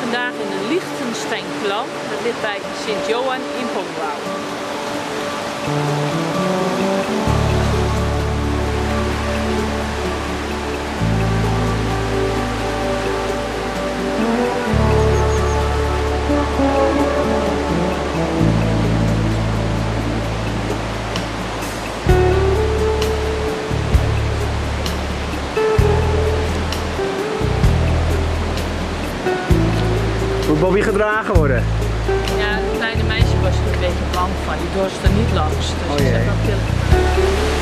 vandaag in een Liechtensteinklam. Dat ligt bij Sint-Johan in Pongwouw. Moet Bobby gedragen worden? Ja, het kleine meisje was er een beetje bang van. Die dorst er niet langs. Dus Oh ik zeg dan